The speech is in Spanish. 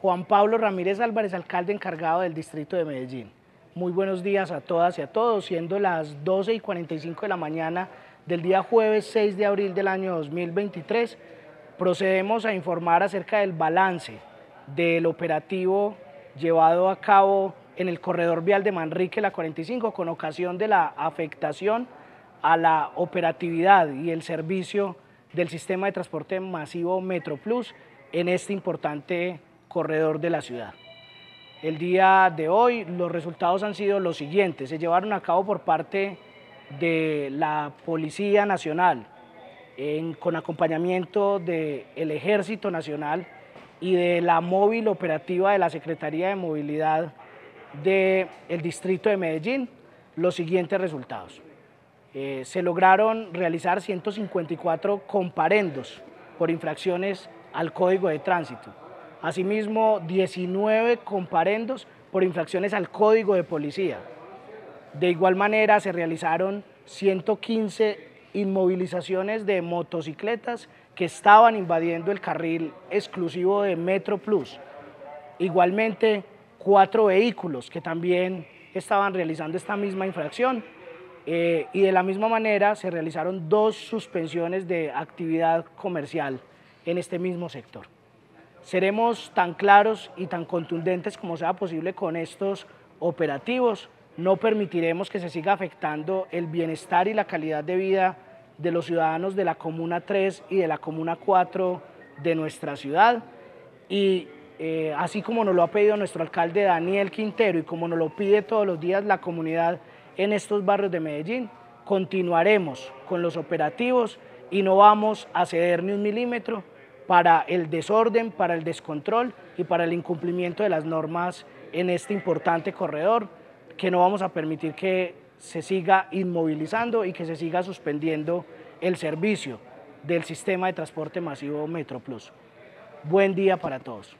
Juan Pablo Ramírez Álvarez, alcalde encargado del distrito de Medellín. Muy buenos días a todas y a todos, siendo las 12 y 45 de la mañana del día jueves 6 de abril del año 2023, procedemos a informar acerca del balance del operativo llevado a cabo en el corredor vial de Manrique, la 45, con ocasión de la afectación a la operatividad y el servicio del sistema de transporte masivo Metro Plus en este importante corredor de la ciudad. El día de hoy los resultados han sido los siguientes. Se llevaron a cabo por parte de la Policía Nacional con acompañamiento del Ejército Nacional y de la móvil operativa de la Secretaría de Movilidad del Distrito de Medellín los siguientes resultados. Eh, se lograron realizar 154 comparendos por infracciones al Código de Tránsito. Asimismo, 19 comparendos por infracciones al Código de Policía. De igual manera, se realizaron 115 inmovilizaciones de motocicletas que estaban invadiendo el carril exclusivo de Metro Plus. Igualmente, cuatro vehículos que también estaban realizando esta misma infracción eh, y de la misma manera se realizaron dos suspensiones de actividad comercial en este mismo sector. Seremos tan claros y tan contundentes como sea posible con estos operativos. No permitiremos que se siga afectando el bienestar y la calidad de vida de los ciudadanos de la Comuna 3 y de la Comuna 4 de nuestra ciudad. Y eh, así como nos lo ha pedido nuestro alcalde Daniel Quintero y como nos lo pide todos los días la comunidad en estos barrios de Medellín, continuaremos con los operativos y no vamos a ceder ni un milímetro para el desorden, para el descontrol y para el incumplimiento de las normas en este importante corredor, que no vamos a permitir que se siga inmovilizando y que se siga suspendiendo el servicio del sistema de transporte masivo Metro Plus. Buen día para todos.